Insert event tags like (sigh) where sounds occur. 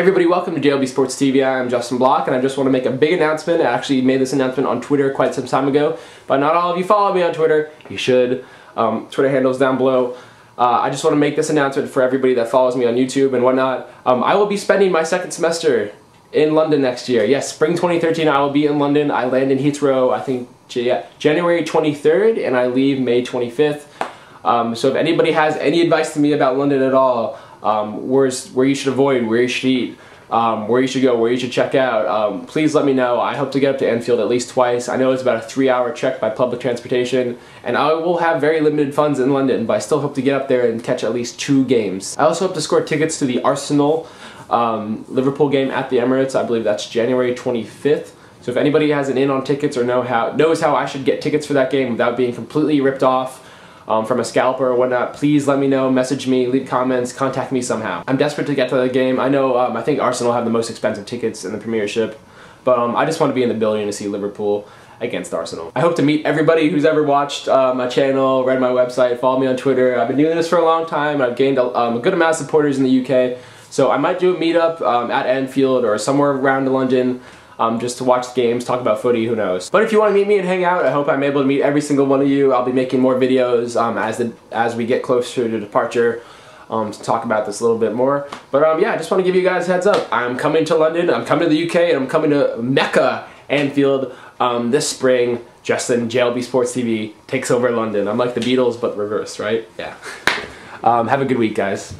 Everybody, welcome to JLB Sports TV. I'm Justin Block and I just want to make a big announcement. I actually made this announcement on Twitter quite some time ago, but not all of you follow me on Twitter. You should. Um, Twitter handles down below. Uh, I just want to make this announcement for everybody that follows me on YouTube and whatnot. Um, I will be spending my second semester in London next year. Yes, spring 2013 I will be in London. I land in Heathrow, I think, yeah, January 23rd and I leave May 25th. Um, so if anybody has any advice to me about London at all, um, where's, where you should avoid, where you should eat, um, where you should go, where you should check out, um, please let me know. I hope to get up to Anfield at least twice. I know it's about a three hour trek by public transportation, and I will have very limited funds in London, but I still hope to get up there and catch at least two games. I also hope to score tickets to the Arsenal um, Liverpool game at the Emirates. I believe that's January 25th. So if anybody has an in on tickets or know how knows how I should get tickets for that game without being completely ripped off, um, from a scalper or whatnot, please let me know, message me, leave comments, contact me somehow. I'm desperate to get to the game. I know, um, I think Arsenal have the most expensive tickets in the Premiership, but um, I just want to be in the building to see Liverpool against Arsenal. I hope to meet everybody who's ever watched uh, my channel, read my website, follow me on Twitter. I've been doing this for a long time. I've gained a, um, a good amount of supporters in the UK. So I might do a meetup um, at Anfield or somewhere around London um, just to watch games, talk about footy, who knows. But if you want to meet me and hang out, I hope I'm able to meet every single one of you. I'll be making more videos um, as, the, as we get closer to departure. Um, to talk about this a little bit more. But um, yeah, I just want to give you guys heads up. I'm coming to London, I'm coming to the UK, and I'm coming to Mecca, Anfield, um, this spring. Justin, JLB Sports TV, takes over London. I'm like the Beatles, but reverse, right? Yeah. (laughs) Um, have a good week, guys.